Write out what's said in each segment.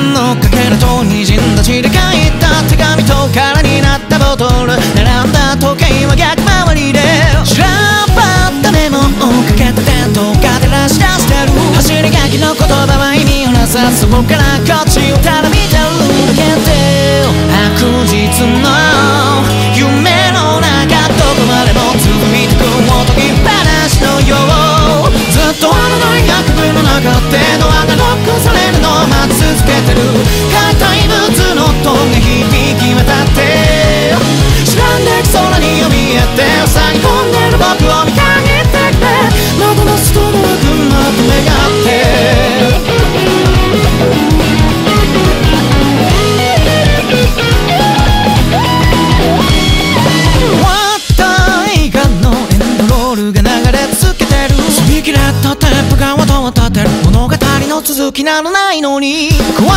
分のかけらと滲んだ血で書いた手紙と空になったボトル。並んだ時計は逆回りで散らばったメモをかけたテントが照らし出してる走り書きの言葉は意味をなさそこから言続きなどないのに。壊れ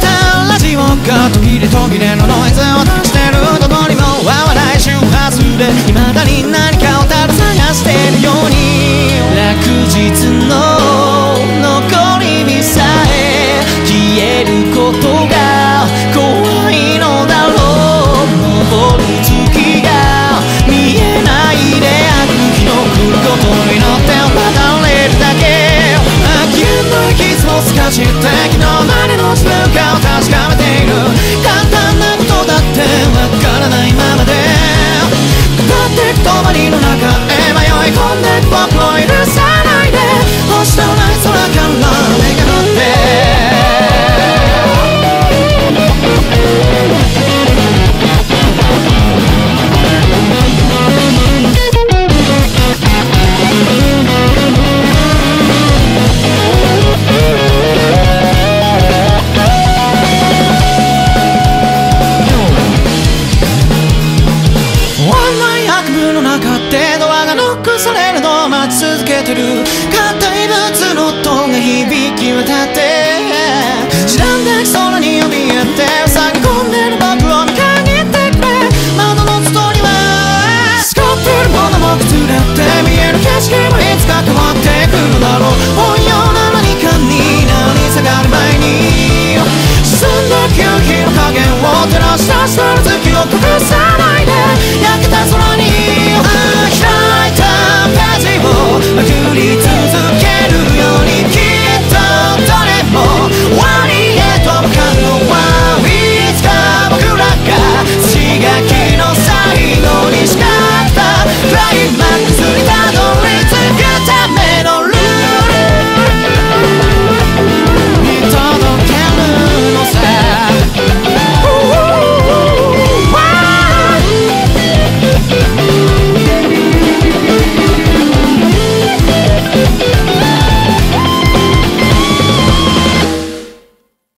たラジオが途切れ途切れのノイズを出してる。どこにも笑わない。てる。硬い夏の音が響き渡って。知らんだけ空に怯えて。塞ぎ込んでる僕を見限ってくれ。窓の外には。スコップるものも崩れて。見える景色もいつか変わ